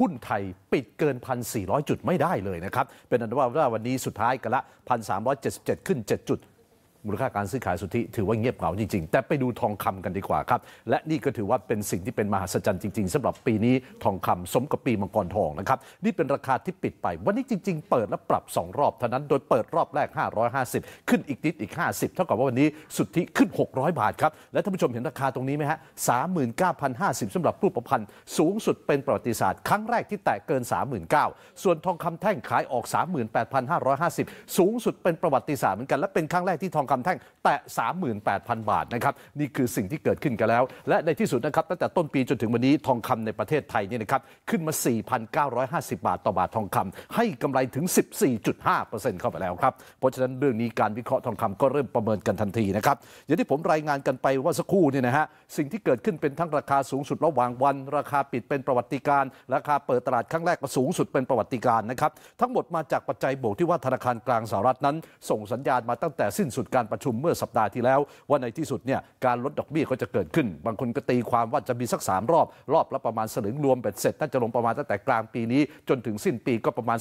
หุ้นไทยปิดเกิน 1,400 จุดไม่ได้เลยนะครับ เป็นอันว่าวันนี้สุดท้ายกันละ 1,377 ขึ้น 7 จุด มูลค่าการซื้อขายสุทธิถือว่าเงียบเหงาจริง ๆ แต่ไปดูทองคำกันดีกว่าครับ และนี่ก็ถือว่าเป็นสิ่งที่เป็นมหัศจรรย์จริง ๆสำหรับปีนี้ทองคำสมกับปีมังกรทองนะครับ นี่เป็นราคาที่ปิดไป วันนี้จริง ๆ เปิดและปรับ 2 รอบเท่านั้น โดยเปิดรอบแรก 550 ขึ้นอีกนิดอีก 50 เท่ากับว่าวันนี้สุทธิขึ้น 600 บาทครับ และท่านผู้ชมเห็นราคาตรงนี้ไหมฮะ39,050สำหรับรูปพรรณสูงสุดเป็นประวัติศาสตร์ครั้งแรกที่แตะเกิน 39,000ส่วนทองคำแท่งขายออก 38,550 สูงสุดเป็นประวัติศาสตร์เหมือนกันและเป็นครั้งแรกที่ทองคำแท่งแตะ 38,000 บาทนะครับนี่คือสิ่งที่เกิดขึ้นกันแล้ว และในที่สุดนะครับตั้งแต่ต้นปีจนถึงวันนี้ทองคำในประเทศไทยนี่นะครับขึ้นมา 4,950 บาทต่อบาททองคำให้กำไรถึง 14.5%เข้าไปแล้วครับเพราะฉะนั้นเรื่องนี้การวิเคราะห์ทองคำก็เริ่มประเมินกันทันทีนะครับอย่างที่ผมรายงานกันไปว่าสักครู่เนี่ยนะฮะสิ่งที่เกิดขึ้นเป็นทั้งราคาสูงสุดระหว่างวัน ราคาปิดเป็นประวัติการ ราคาเปิดตลาดครั้งแรกก็สูงสุดเป็นประวัติการนะครับทั้งหมดมาจากปัจจัยบวกที่ว่าธนาคารกลางสหรัฐนั้น ส่งสัญญาณมาตั้งแต่สิ้นสุดการการประชุมเมื่อสัปดาห์ที่แล้ว ว่าในที่สุดเนี่ยการลดดอกเบี้ยก็จะเกิดขึ้น บางคนก็ตีความว่าจะมีสักสามรอบ รอบละประมาณสลึงรวมเบ็ดเสร็จน่าจะลงประมาณตั้งแต่กลางปีนี้ จนถึงสิ้นปีก็ประมาณ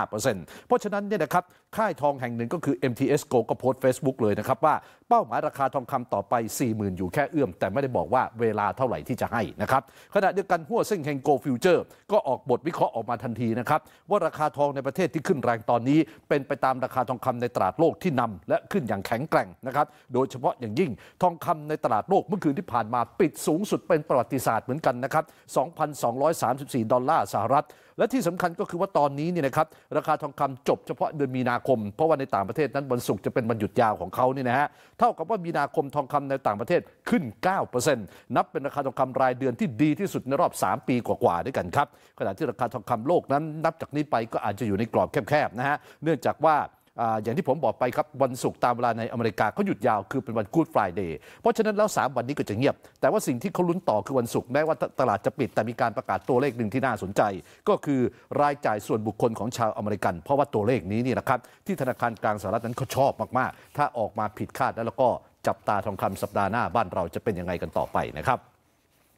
0.75%เพราะฉะนั้นเนี่ยนะครับค่ายทองแห่งหนึ่งก็คือ MTS Go ก็โพสต์ Facebook เลยนะครับว่าเป้าหมายราคาทองคำต่อไป 40,000 อยู่แค่เอื้อม แต่ไม่ได้บอกว่าเวลาเท่าไหร่ที่จะให้นะครับขณะเดียวกันหัวเส้นแห่ง Go Future ก็ออกบทวิเคราะห์ออกมาทันทีนะครับว่าราคาทองในประเทศที่ขึ้นแรงตอนนี้ เป็นไปตามราคาทองคำในตลาดโลกที่นำและขึ้นอย่างแข็งแกร่งนะครับ โดยเฉพาะอย่างยิ่งทองคำในตลาดโลกเมื่อคืนที่ผ่านมาปิดสูงสุดเป็นประวัติศาสตร์เหมือนกันนะครับ 2,234 ดอลลาร์สหรัฐ และที่สำคัญก็คือว่าตอนนี้เนี่ยนะครับราคาทองคำจบเฉพาะเดือนมีนาคม เพราะว่าในต่างประเทศนั้นวันศุกร์จะเป็นวันหยุดยาวของเขาเนี่ยนะฮะ เท่ากับว่ามีนาคมทองคำในต่างประเทศขึ้น 9%นับเป็นราคาทองคำรายเดือนที่ดีที่สุดในรอบ 3 ปีกว่าๆด้วยกันครับขณะที่ราคาทองคำโลกนั้นนับจากนี้ไปก็อาจจะอยู่ในกรอบแคบๆนะฮะเนื่องจากว่า อย่างที่ผมบอกไปครับวันศุกร์ตามเวลาในอเมริกาเขาหยุดยาวคือเป็นวันกู๊ดฟรายเดย์เพราะฉะนั้นแล้ว 3 วันนี้ก็จะเงียบ แต่ว่าสิ่งที่เขาลุ้นต่อคือวันศุกร์แม้ว่าตลาดจะปิดแต่มีการประกาศตัวเลขหนึ่งที่น่าสนใจ ก็คือรายจ่ายส่วนบุคคลของชาวอเมริกัน เพราะว่าตัวเลขนี้นี่นะครับที่ธนาคารกลางสหรัฐนั้นเขาชอบมากๆ ถ้าออกมาผิดคาดแล้วก็จับตาทองคำสัปดาห์หน้าบ้านเราจะเป็นยังไงกันต่อไปนะครับ